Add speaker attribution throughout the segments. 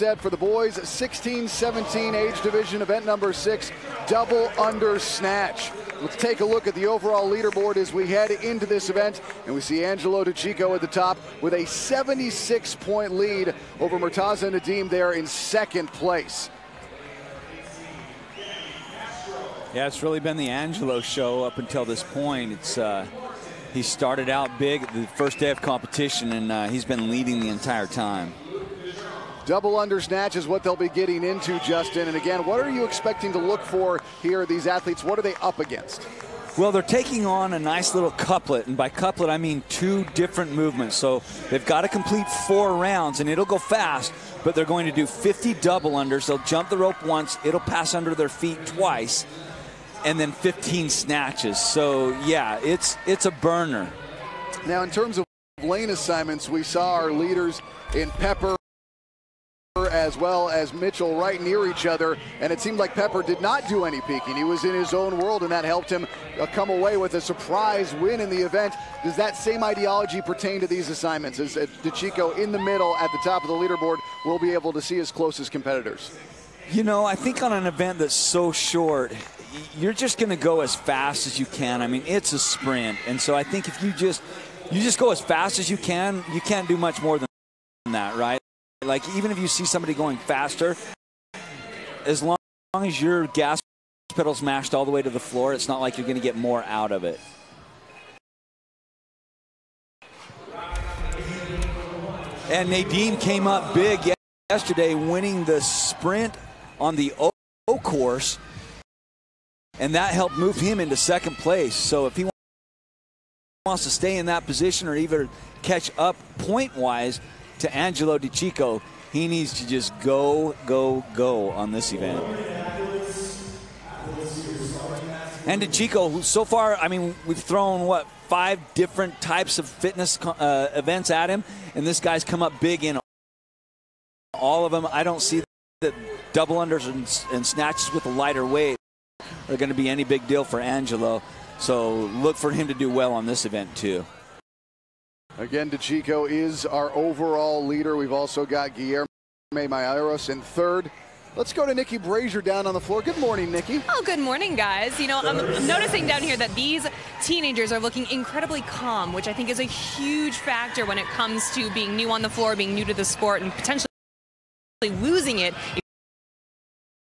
Speaker 1: set for the boys 16-17 age division event number six, double under snatch. Let's take a look at the overall leaderboard as we head into this event. And we see Angelo DiCicco at the top with a 76 point lead over Murtaza Nadim there in second place.
Speaker 2: Yeah, it's really been the Angelo show up until this point. It's uh, he started out big the first day of competition, and uh, he's been leading the entire time.
Speaker 1: Double under snatch is what they'll be getting into, Justin. And again, what are you expecting to look for here? These athletes, what are they up against?
Speaker 2: Well, they're taking on a nice little couplet, and by couplet I mean two different movements. So they've got to complete four rounds, and it'll go fast, but they're going to do 50 double unders. They'll jump the rope once, it'll pass under their feet twice, and then 15 snatches. So yeah, it's it's a burner.
Speaker 1: Now, in terms of lane assignments, we saw our leaders in Pepper as well as Mitchell right near each other, and it seemed like Pepper did not do any peeking. He was in his own world, and that helped him uh, come away with a surprise win in the event. Does that same ideology pertain to these assignments? Is uh, DiCicco in the middle at the top of the leaderboard will be able to see his closest competitors?
Speaker 2: You know, I think on an event that's so short, you're just going to go as fast as you can. I mean, it's a sprint, and so I think if you just you just go as fast as you can, you can't do much more than that, right? Like even if you see somebody going faster, as long as your gas pedal's mashed all the way to the floor, it's not like you're going to get more out of it. And Nadim came up big yesterday, winning the sprint on the O course and that helped move him into second place. So if he wants to stay in that position or even catch up point wise to Angelo DiCicco, he needs to just go, go, go on this event. And DiCicco, who so far, I mean, we've thrown what five different types of fitness uh, events at him, and this guy's come up big in all of them. I don't see that double unders and, and snatches with a lighter weight are going to be any big deal for Angelo. So look for him to do well on this event too.
Speaker 1: Again, DiCicco is our overall leader. We've also got Guillermo Malheiros in third. Let's go to Nikki Brazier down on the floor. Good morning, Nikki.
Speaker 3: Oh, good morning, guys. You know, I'm noticing down here that these teenagers are looking incredibly calm, which I think is a huge factor when it comes to being new on the floor, being new to the sport, and potentially losing it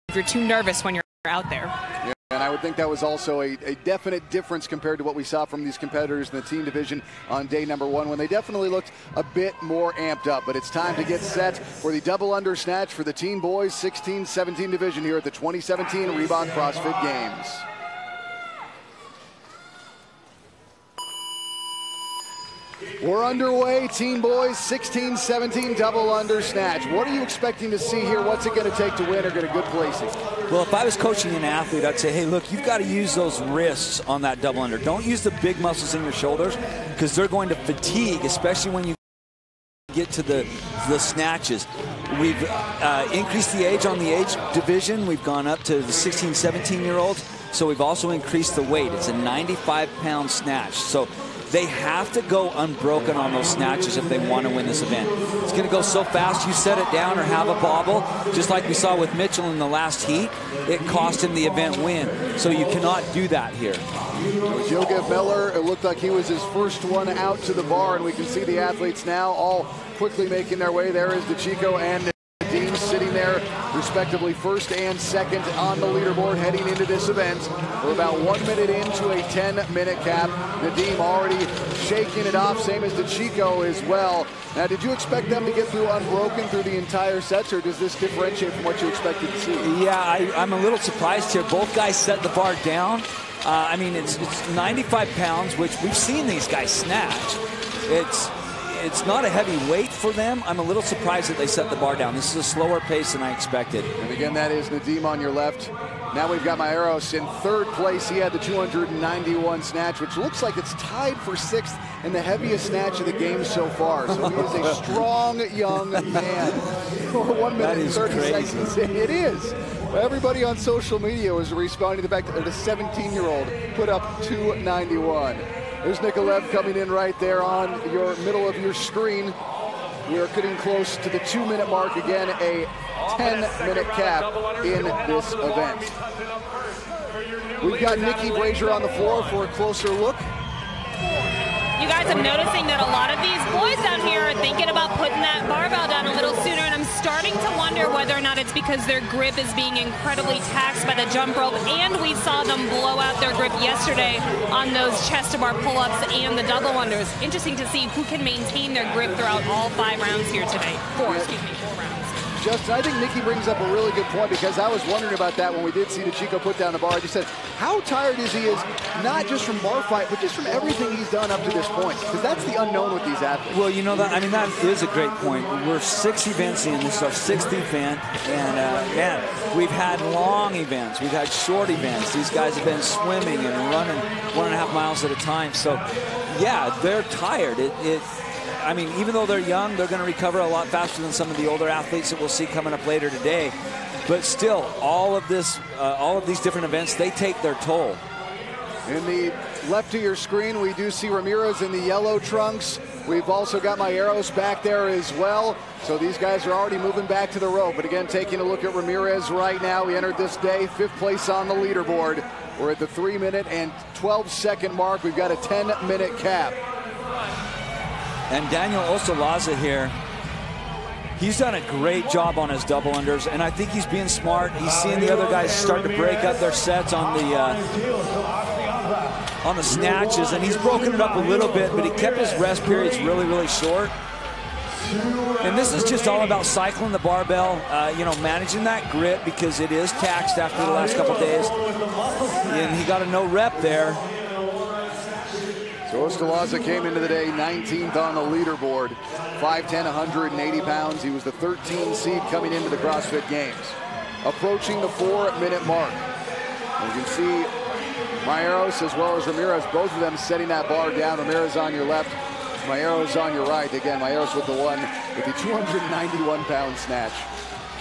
Speaker 3: if you're too nervous when you're out there.
Speaker 1: And I would think that was also a, a, definite difference compared to what we saw from these competitors in the team division on day number one when they definitely looked a bit more amped up. But it's time to get set for the double under snatch for the teen boys 16-17 division here at the 2017 Reebok CrossFit Games. We're underway, team boys, 16-17 double under snatch. What are you expecting to see here? What's it going to take to win or get a good placing?
Speaker 2: Well, if I was coaching an athlete, I'd say, hey, look, you've got to use those wrists on that double under. Don't use the big muscles in your shoulders because they're going to fatigue, especially when you get to the, the snatches. We've uh, increased the age on the age division. We've gone up to the 16, 17 year olds. So we've also increased the weight. It's a 95 pound snatch. So they have to go unbroken on those snatches if they want to win this event. It's going to go so fast, you set it down or have a bobble, just like we saw with Mitchell in the last heat. It cost him the event win. So you cannot do that here.
Speaker 1: Joe Miller, it looked like he was his first one out to the bar, and we can see the athletes now all quickly making their way. There is DiCicco and Sitting there, respectively, first and second on the leaderboard heading into this event. We're about one minute into a 10-minute cap. Nadim already shaking it off, same as DiCicco as well. Now, did you expect them to get through unbroken through the entire sets, or does this differentiate from what you expected to see?
Speaker 2: Yeah, I, I'm a little surprised here. Both guys set the bar down. Uh, I mean, it's, it's 95 pounds, which we've seen these guys snatch. It's it's not a heavy weight for them. I'm a little surprised that they set the bar down. This is a slower pace than I expected.
Speaker 1: And again, that is Nadim on your left. Now we've got Malheiros in third place. He had the 291 snatch, which looks like it's tied for sixth and the heaviest snatch of the game so far. So he is a strong young man. One minute and 30 crazy. seconds. It is. Everybody on social media was responding to the fact that a 17-year-old put up 291. There's Nikolaev coming in right there on your middle of your screen. we are getting close to the two-minute mark again, a 10-minute cap in this event. We've got Nikki Brazier on the floor for a closer look.
Speaker 3: You guys, I'm noticing that a lot of these boys down here are thinking about putting that barbell down a little sooner, and I'm starting to wonder whether or not it's because their grip is being incredibly taxed by the jump rope, and we saw them blow out their grip yesterday on those chest to bar pull-ups and the double unders. Interesting to see who can maintain their grip throughout all five rounds here today. Four, excuse me, four rounds.
Speaker 1: Justin, I think Nikki brings up a really good point because I was wondering about that when we did see DiCicco put down the bar. I just said, how tired is he is not just from bar fight, but just from everything he's done up to this point? Because that's the unknown with these athletes.
Speaker 2: Well, you know that. I mean, that is a great point. We're six events in. This is our sixth event, and uh, man, we've had long events. We've had short events. These guys have been swimming and running one and a half miles at a time. So, yeah, they're tired. It, it I mean, even though they're young, they're going to recover a lot faster than some of the older athletes that we'll see coming up later today. But still, all of this, uh, all of these different events, they take their toll.
Speaker 1: In the left of your screen, we do see Ramirez in the yellow trunks. We've also got Malheiros back there as well. So these guys are already moving back to the rope. But again, taking a look at Ramirez right now. We entered this day fifth place on the leaderboard. We're at the three minute and 12 second mark. We've got a 10 minute cap.
Speaker 2: And Daniel Ostolaza here, he's done a great job on his double unders, and I think he's being smart. He's seeing the other guys start to break up their sets on the uh, on the snatches, and he's broken it up a little bit, but he kept his rest periods really, really short. And this is just all about cycling the barbell, uh, you know, managing that grip because it is taxed after the last couple days. And he got a no rep there.
Speaker 1: So Ostolaza came into the day 19th on the leaderboard, 5'10", 180 pounds. He was the 13 seed coming into the CrossFit Games. Approaching the four-minute mark. You can see Malheiros as well as Ramirez, both of them setting that bar down. Ramirez on your left, Malheiros on your right. Again, Malheiros with the one with the 291-pound snatch.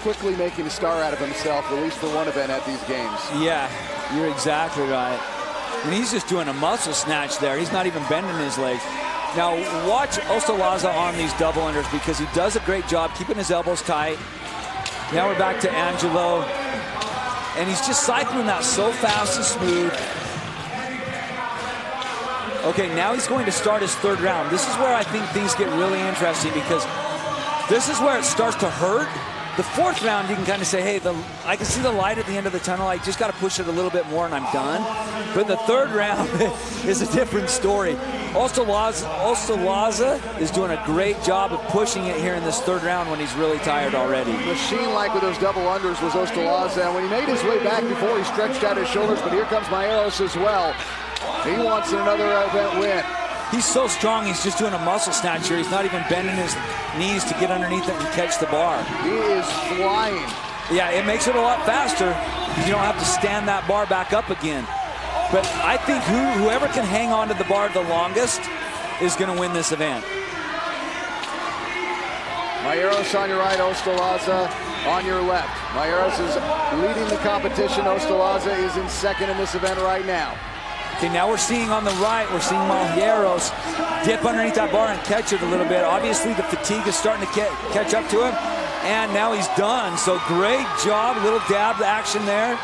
Speaker 1: Quickly making a star out of himself, at least for one event at these games.
Speaker 2: Yeah, you're exactly right. And he's just doing a muscle snatch there. He's not even bending his legs. Now watch Ostolaza on these double unders because he does a great job keeping his elbows tight. Now we're back to Angelo. And he's just cycling that so fast and smooth. Okay, now he's going to start his third round. This is where I think things get really interesting because this is where it starts to hurt the fourth round, you can kind of say, hey, the, I can see the light at the end of the tunnel. I just got to push it a little bit more and I'm done. But the third round is a different story. Ostolaza is doing a great job of pushing it here in this third round when he's really tired already.
Speaker 1: Machine-like with those double unders was Ostolaza. And when he made his way back before, he stretched out his shoulders. But here comes Malheiros as well. He wants another event win.
Speaker 2: He's so strong, he's just doing a muscle snatch here. He's not even bending his knees to get underneath it and catch the bar.
Speaker 1: He is flying.
Speaker 2: Yeah, it makes it a lot faster. You don't have to stand that bar back up again. But I think who, whoever can hang on to the bar the longest is going to win this event.
Speaker 1: Malheiros on your right, Ostolaza on your left. Malheiros is leading the competition. Ostolaza is in second in this event right now.
Speaker 2: Okay, now we're seeing on the right, we're seeing Malheiros dip underneath that bar and catch it a little bit. Obviously, the fatigue is starting to catch up to him, and now he's done. So great job, little dab action there.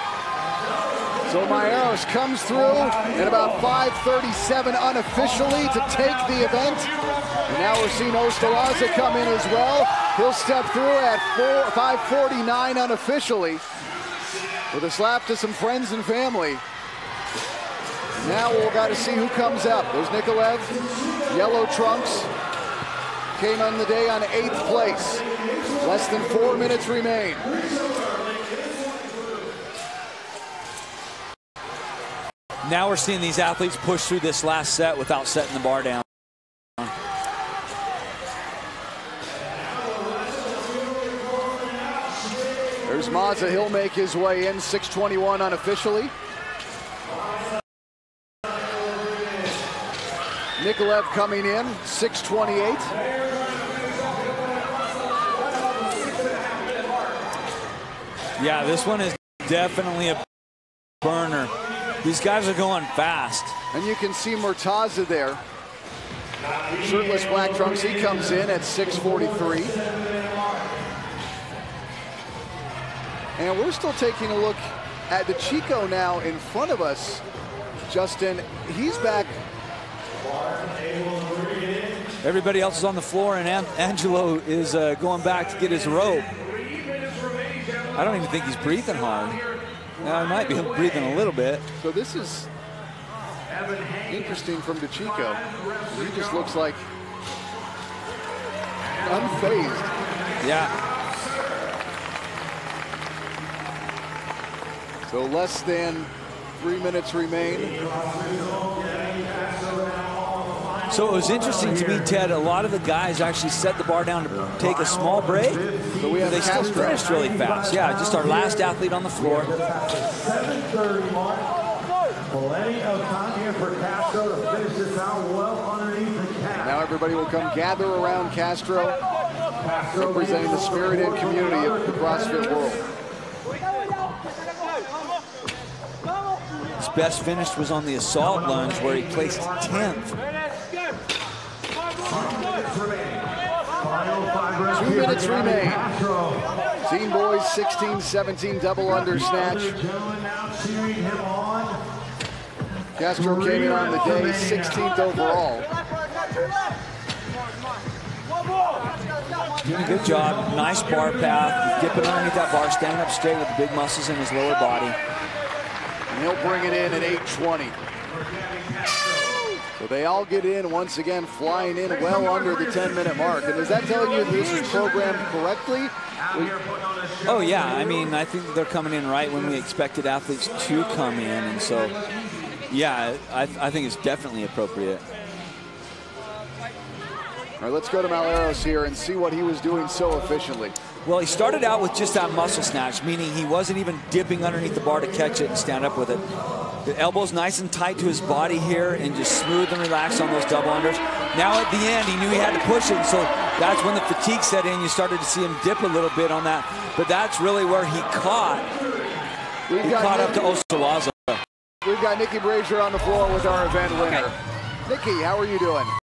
Speaker 1: So Malheiros comes through at about 5.37 unofficially to take the event. And now we're seeing Ostolaza come in as well. He'll step through at 5.49 unofficially with a slap to some friends and family. Now we'll got to see who comes up. There's Nikolaev, yellow trunks, came on the day on eighth place. Less than four minutes remain.
Speaker 2: Now we're seeing these athletes push through this last set without setting the bar down.
Speaker 1: There's Mazza. He'll make his way in. 621 unofficially. Nikolaev coming in, 628.
Speaker 2: Yeah, this one is definitely a burner. These guys are going fast.
Speaker 1: And you can see Murtaza there. shirtless black trunks. He comes in at 643. And we're still taking a look at DiCicco now in front of us. Justin, he's back.
Speaker 2: Everybody else is on the floor, and An Angelo is uh, going back to get his rope. I don't even think he's breathing hard. Now, he might be breathing a little bit.
Speaker 1: So this is interesting from DiCicco. He just looks like unfazed.
Speaker 2: Yeah.
Speaker 1: So less than three minutes remain.
Speaker 2: So it was interesting to me, Ted. A lot of the guys actually set the bar down to take a small break.
Speaker 1: but we have
Speaker 2: they still
Speaker 1: Castro.
Speaker 2: finished really fast. Yeah, just our last athlete on the floor.
Speaker 4: 7:30 mark. Plenty of time here for Castro to finish this out well underneath the cap.
Speaker 1: Now everybody will come gather around Castro, representing the spirit and community of the CrossFit world.
Speaker 2: His best finish was on the assault lunge where he placed 10th.
Speaker 4: Final five rounds
Speaker 1: Two
Speaker 4: here for
Speaker 1: minutes remain. Team boys 16-17 double under snatch.
Speaker 4: Now cheering him on.
Speaker 1: Castro came in on the day 16th overall.
Speaker 2: Doing a good job. Nice bar path. Dipping underneath that bar, standing up straight with the big muscles in his lower body.
Speaker 1: And he'll bring it in at 820. So they all get in once again, flying in well under the 10-minute mark. And is that telling you this is programmed correctly?
Speaker 2: Oh, yeah. I mean, I think they're coming in right when we expected athletes to come in. And so, yeah, I, I think it's definitely appropriate.
Speaker 1: All right, let's go to Malheiros here and see what he was doing so efficiently.
Speaker 2: Well, he started out with just that muscle snatch, meaning he wasn't even dipping underneath the bar to catch it and stand up with it. The elbows nice and tight to his body here and just smooth and relaxed on those double unders. Now at the end, he knew he had to push it, so that's when the fatigue set in. You started to see him dip a little bit on that, but that's really where he caught.
Speaker 1: We've
Speaker 2: He
Speaker 1: got,
Speaker 2: caught up to Ostolaza.
Speaker 1: we've got Nikki Brazier on the floor with our event winner. Nikki, how are you doing?